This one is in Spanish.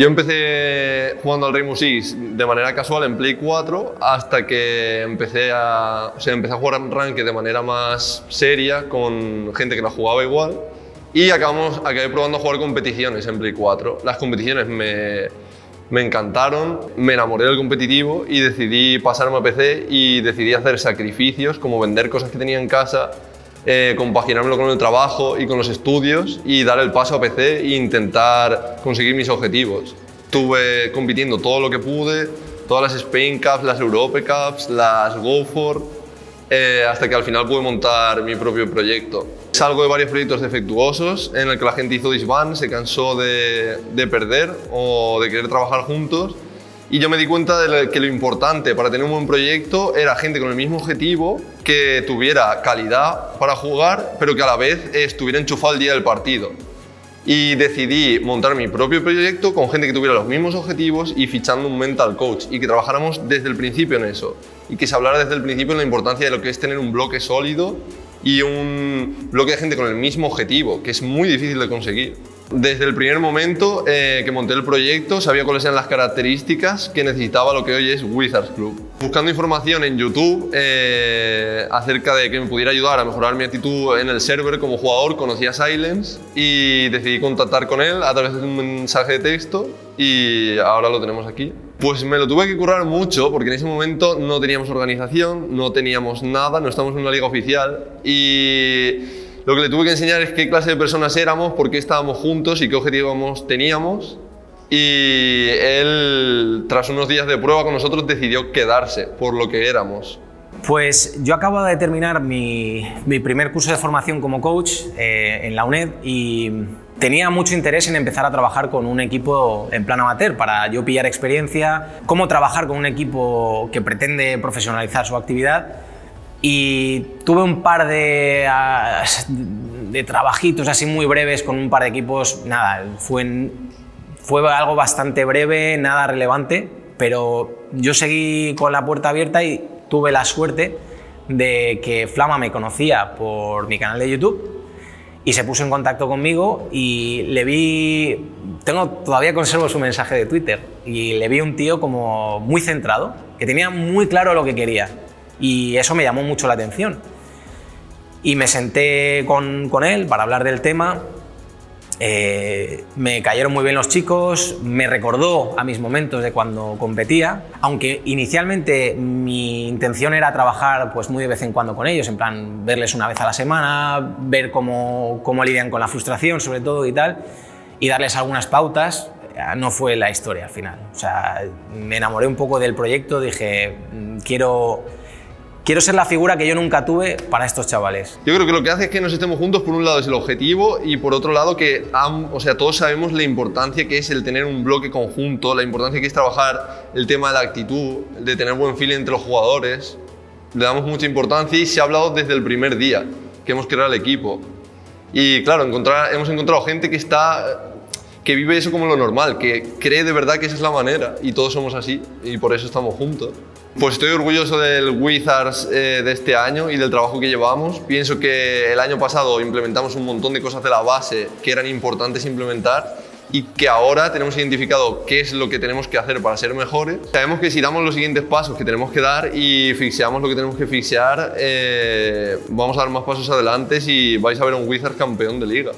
Yo empecé jugando al Rainbow Six de manera casual en Play 4 hasta que empecé a, o sea, empecé a jugar Ranked de manera más seria con gente que la jugaba igual y acabamos, acabé probando a jugar competiciones en Play 4. Las competiciones me, me encantaron, me enamoré del competitivo y decidí pasarme a PC y decidí hacer sacrificios como vender cosas que tenía en casa eh, compaginármelo con el trabajo y con los estudios y dar el paso a PC e intentar conseguir mis objetivos. Estuve compitiendo todo lo que pude, todas las Spain Cups, las Europe Cups, las GoFor, eh, hasta que al final pude montar mi propio proyecto. Salgo de varios proyectos defectuosos en el que la gente hizo disband, se cansó de, de perder o de querer trabajar juntos y yo me di cuenta de que lo importante para tener un buen proyecto era gente con el mismo objetivo, que tuviera calidad para jugar, pero que a la vez estuviera enchufado el día del partido. Y decidí montar mi propio proyecto con gente que tuviera los mismos objetivos y fichando un mental coach y que trabajáramos desde el principio en eso. Y que se hablara desde el principio en la importancia de lo que es tener un bloque sólido y un bloque de gente con el mismo objetivo, que es muy difícil de conseguir. Desde el primer momento eh, que monté el proyecto sabía cuáles eran las características que necesitaba lo que hoy es Wizards Club. Buscando información en YouTube eh, acerca de que me pudiera ayudar a mejorar mi actitud en el server como jugador, conocí a Silence y decidí contactar con él a través de un mensaje de texto y ahora lo tenemos aquí. Pues me lo tuve que currar mucho porque en ese momento no teníamos organización, no teníamos nada, no estamos en una liga oficial y lo que le tuve que enseñar es qué clase de personas éramos, por qué estábamos juntos y qué objetivos teníamos. Y él, tras unos días de prueba con nosotros, decidió quedarse por lo que éramos. Pues yo acabo de terminar mi, primer curso de formación como coach eh, en la UNED y tenía mucho interés en empezar a trabajar con un equipo en plan amateur para yo pillar experiencia, cómo trabajar con un equipo que pretende profesionalizar su actividad y tuve un par de, ah, de trabajitos así muy breves con un par de equipos. Nada, fue, fue algo bastante breve, nada relevante, pero yo seguí con la puerta abierta y tuve la suerte de que Flama me conocía por mi canal de YouTube y se puso en contacto conmigo y le vi, tengo todavía conservo su mensaje de Twitter y le vi un tío como muy centrado, que tenía muy claro lo que quería y eso me llamó mucho la atención. Y me senté con, con él para hablar del tema. Eh, me cayeron muy bien los chicos, me recordó a mis momentos de cuando competía, aunque inicialmente mi intención era trabajar pues muy de vez en cuando con ellos, en plan verles una vez a la semana, ver cómo, cómo lidian con la frustración sobre todo y tal, y darles algunas pautas, no fue la historia al final. O sea, me enamoré un poco del proyecto, dije, mm, quiero quiero ser la figura que yo nunca tuve para estos chavales. Yo creo que lo que hace es que nos estemos juntos, por un lado es el objetivo y por otro lado que o sea, todos sabemos la importancia que es el tener un bloque conjunto, la importancia que es trabajar el tema de la actitud, de tener buen feeling entre los jugadores. Le damos mucha importancia y se ha hablado desde el primer día que hemos creado el equipo. Y claro, encontrar, hemos encontrado gente que está que vive eso como lo normal, que cree de verdad que esa es la manera y todos somos así y por eso estamos juntos. Pues estoy orgulloso del Wizards eh, de este año y del trabajo que llevamos. Pienso que el año pasado implementamos un montón de cosas de la base que eran importantes implementar y que ahora tenemos identificado qué es lo que tenemos que hacer para ser mejores. Sabemos que si damos los siguientes pasos que tenemos que dar y fixeamos lo que tenemos que fixear, eh, vamos a dar más pasos adelante y vais a ver un Wizards campeón de liga.